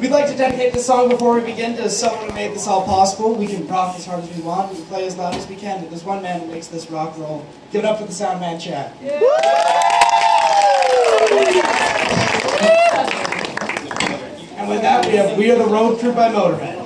We'd like to dedicate this song before we begin to someone who made this all possible. We can rock as hard as we want, we can play as loud as we can, but there's one man who makes this rock roll. Give it up for the sound man, Chad. And with that, we have We Are the Road Crew by Motorhead.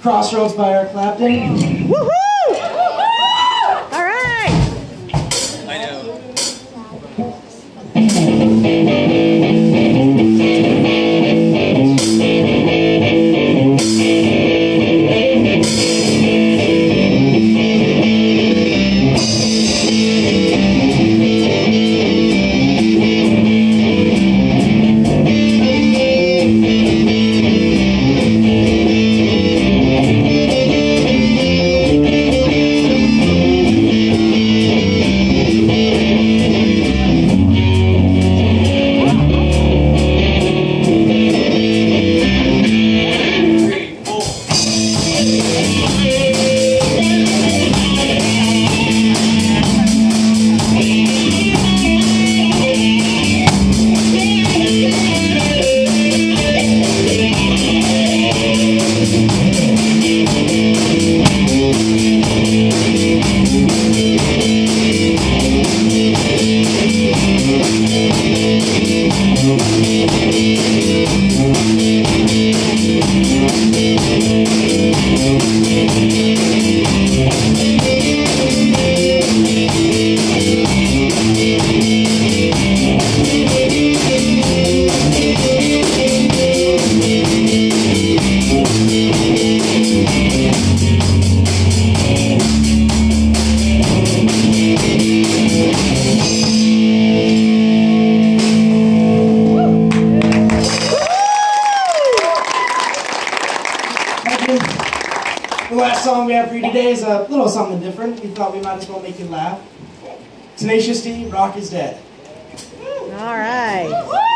Crossroads by Eric Clapton. Woohoo! Thank The last song we have for you today is a little something different. We thought we might as well make you laugh. Tenacious D, Rock is Dead. All right.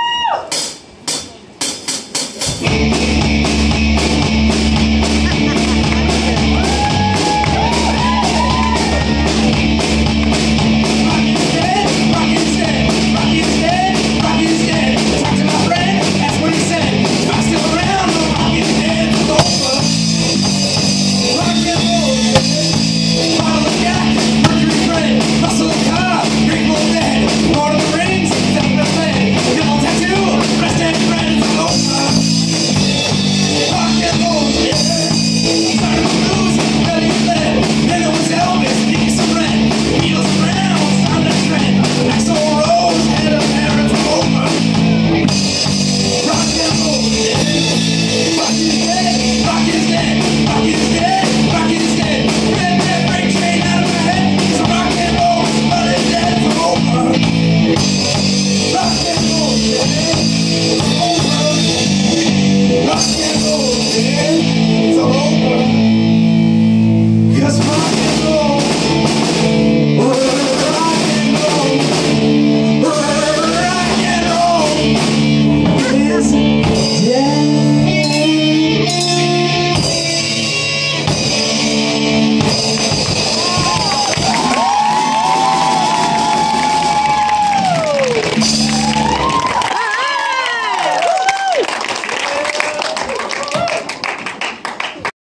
rock and man. It's all over.